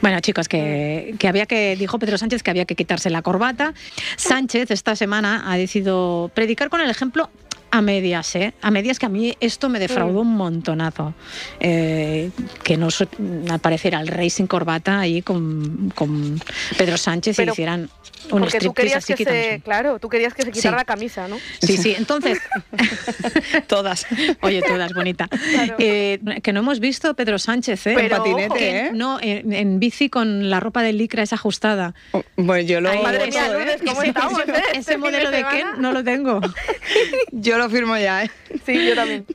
Bueno, chicos, que, que, había que, dijo Pedro Sánchez que había que quitarse la corbata. Sánchez esta semana ha decidido predicar con el ejemplo a medias, ¿eh? A medias que a mí esto me defraudó un montonazo. Eh, que no apareciera el rey sin corbata ahí con, con Pedro Sánchez y hicieran un Porque tú querías que se, claro, tú querías que se quitara la camisa, ¿no? Sí, sí, entonces... todas. Oye, todas, bonita. Eh, que no hemos visto Pedro Sánchez, ¿eh? Pero, patinete, ¿eh? No, en, bici con la ropa de licra esa ajustada. Oh, bueno, yo lo... madre mía, Lourdes, ¿cómo estamos, Ese modelo de Ken no lo tengo. yo lo firmo ya, ¿eh? Sí, yo también.